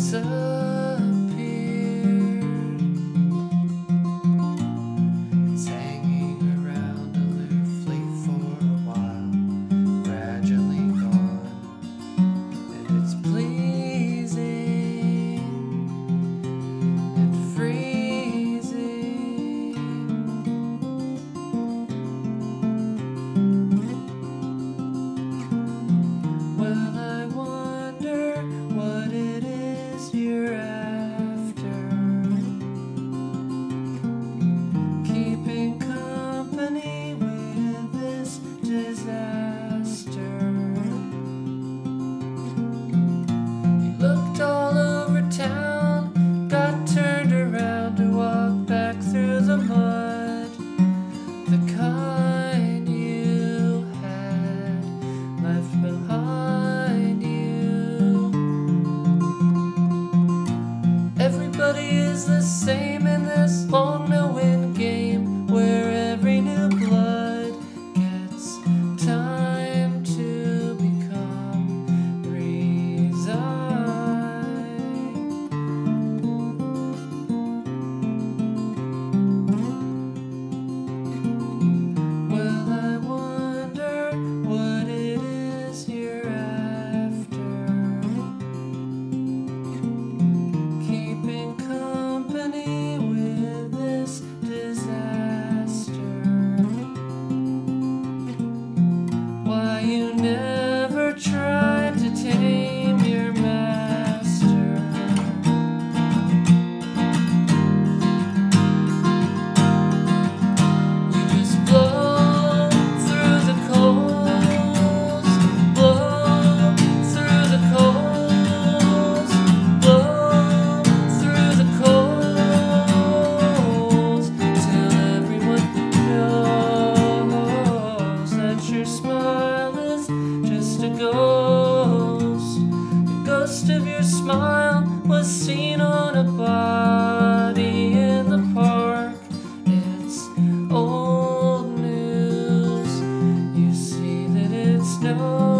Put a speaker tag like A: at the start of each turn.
A: It's The kind smile was seen on a body in the park. It's old news. You see that it's no.